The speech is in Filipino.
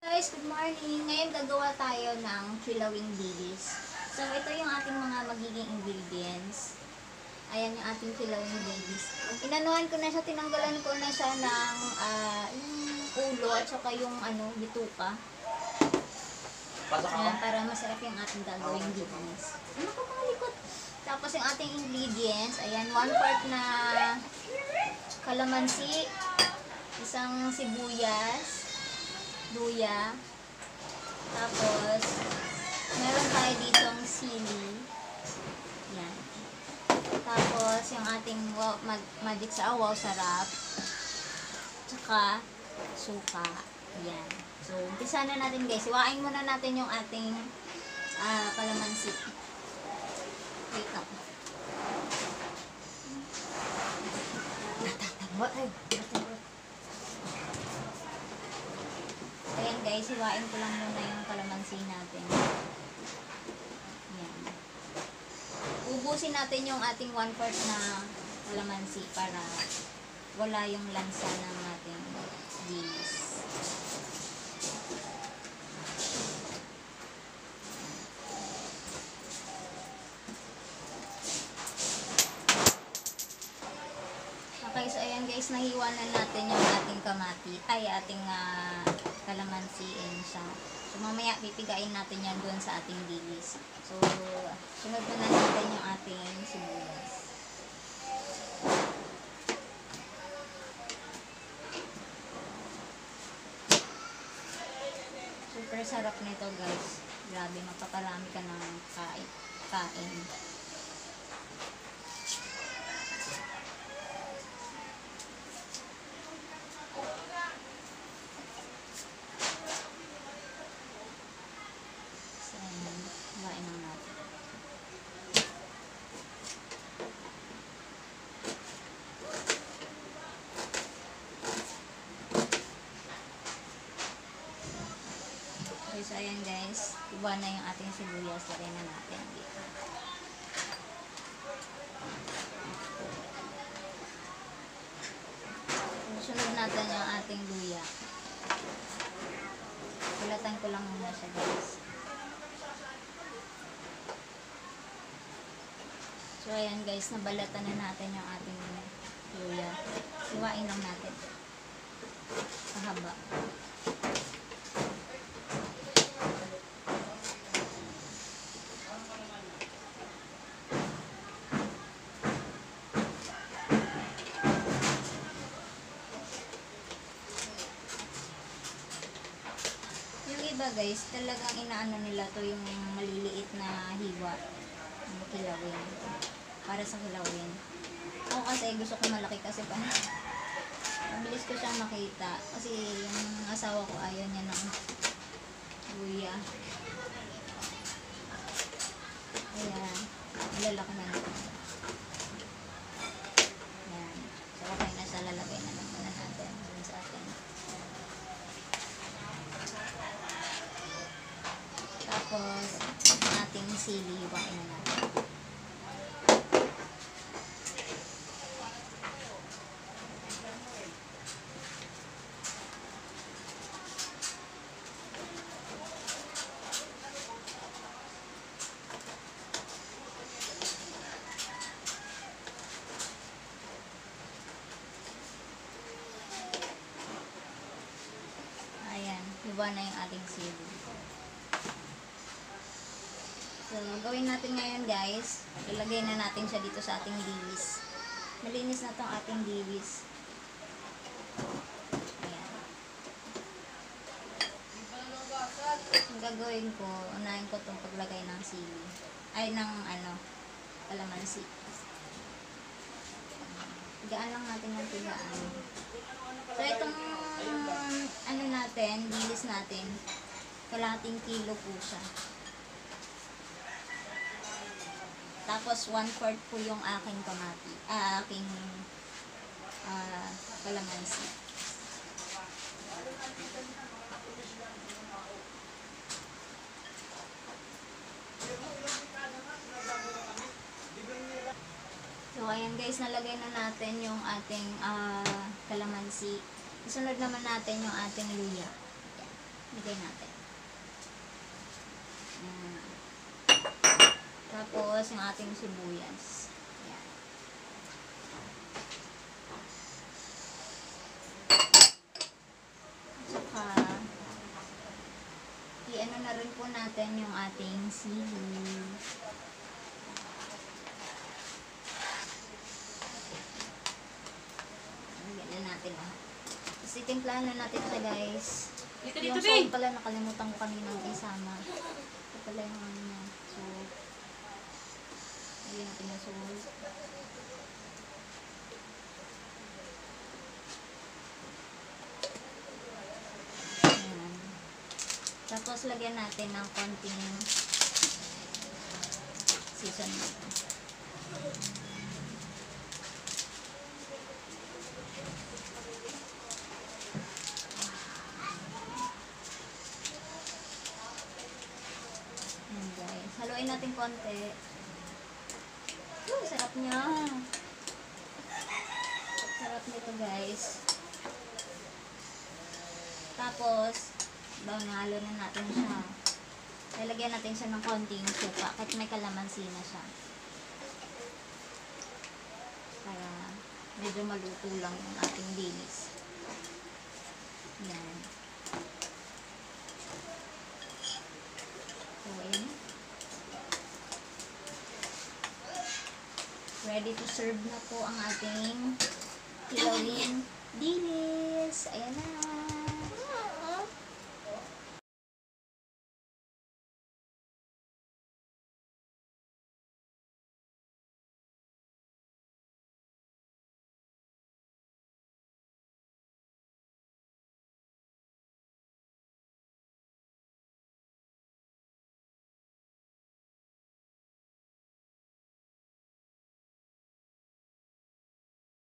Guys, good morning. Ngayon gagawa tayo ng kilawing dilis. So, ito yung ating mga magiging ingredients. Ayan yung ating kilawing dilis. Inanuhan ko na siya, tinanggalan ko na siya ng yung ulo at saka yung ano, bituka. Ayan, para masarap yung ating gagawing dilis. Ano ko mga likot? Tapos yung ating ingredients, ayan, one part na kalamansi, isang sibuyas, luya, tapos meron tayo ditong sili, yan. Tapos yung ating wow, mag, magic sa awaw, sarap, tsaka suka, yan. So, umpisa na natin guys. Iwain muna natin yung ating ah, kalamansi. Wait lang. Natatawa. Ay, hiwain ko lang muna yung kalamansi natin. Ayan. Ubusin natin yung ating 1 fourth na kalamansi para wala yung lansa ng ating dilis. Okay, so ayan guys, nahiwa na natin yung ating kamati, ay ating ah, kalamansi and siya. So mamaya pipigain natin yan doon sa ating dilis. So, sunod na natin yung ating sibuyas. Super sarap nito guys. Grabe, magpaparami ka ng kain. kain. So, ayan. Hiwain lang natin. Okay, so ayan guys. Iba na yung ating sibuyas. Lagay na natin dito. Sunod natin yung ating luya. Kulatan ko lang muna siya guys. So ayan guys, nabalatan na natin yung ating luya. Iwain lang natin. Kahaba. Yung iba guys, talagang inaano nila to yung maliliit na hiwa. Yung kilawin. Para sa kilawin. Ako kasi gusto ko malaki kasi pa. Mabilis ko siyang makita. Kasi yung asawa ko ayaw niya ng luya. Ayan. Malalaki na nito. Ayan. So okay na siya. Lalagay na lang muna natin dun sa atin. Tapos, ang ating sili, hiwain na natin. Ayan, hiwa na yung ating sili. So, gawin natin ngayon guys. Ilagay na natin siya dito sa ating dilis. Malinis na tong ating dilis. Ayan. Ang gagawin ko, unahin ko itong paglagay ng sili. Ay, ng ano, kalamansi. Tigaan lang natin ng tigaan. So, itong ano natin, dilis natin, kalating kilo po siya. Tapos, one-fourth po yung aking kamati, ah, aking ah, kalamansi. So, ayan guys, nalagay na natin yung ating ah, kalamansi. Isunod naman natin yung ating luya. Ayan. Lagay natin. Ayan. Tapos, yung ating sibuyas. Ayan. Saka, i-ano na rin po natin yung ating sili. Lagyan na natin lahat. Tapos itimplahan na natin siya guys. Dito, Yung dito, salt babe. pala nakalimutan ko kaninang isama. Ito pala yung ano niya. So, lagyan natin yung salt. Ayan. Tapos lagyan natin ng konting seasoning. Ayan guys. Haluin natin konti. Uy, sarap niya. Sarap nito guys. Tapos, bang halo na natin siya. Lalagyan natin siya ng konting suka kahit may kalamansi na siya. Para medyo maluto lang yung ating dilis. Yan. So, ayan. Ready to serve na po ang ating kilawin dilis.